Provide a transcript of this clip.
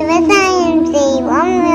விவசாயம் செய்வோம்